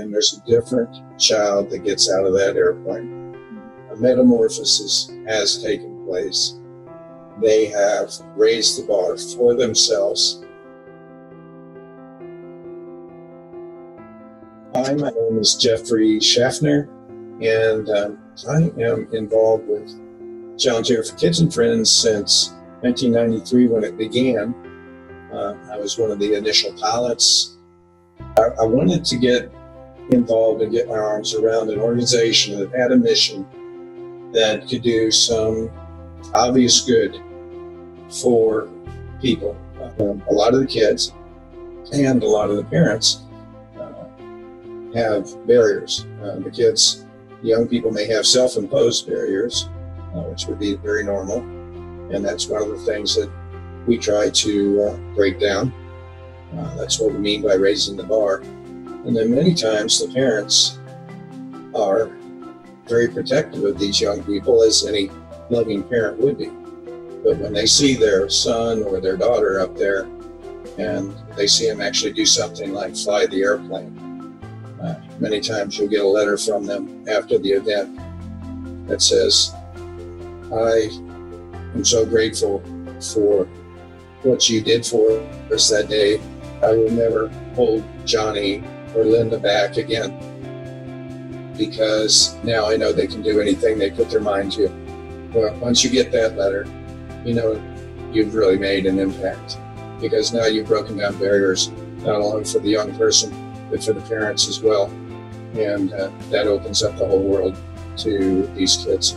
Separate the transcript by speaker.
Speaker 1: and there's a different child that gets out of that airplane. A metamorphosis has taken place. They have raised the bar for themselves. Hi, my name is Jeffrey Schaffner, and um, I am involved with Volunteer for Kids and Friends since 1993 when it began. Uh, I was one of the initial pilots. I, I wanted to get involved and get my arms around an organization that had a mission that could do some obvious good for people. Um, a lot of the kids and a lot of the parents uh, have barriers. Uh, the kids, young people may have self imposed barriers, uh, which would be very normal. And that's one of the things that we try to uh, break down. That's what we mean by raising the bar. And then many times the parents are very protective of these young people, as any loving parent would be. But when they see their son or their daughter up there and they see them actually do something like fly the airplane, uh, many times you'll get a letter from them after the event that says, I am so grateful for what you did for us that day. I will never hold Johnny or Linda back again because now I know they can do anything they put their mind to. Well, once you get that letter, you know you've really made an impact because now you've broken down barriers not only for the young person but for the parents as well, and uh, that opens up the whole world to these kids.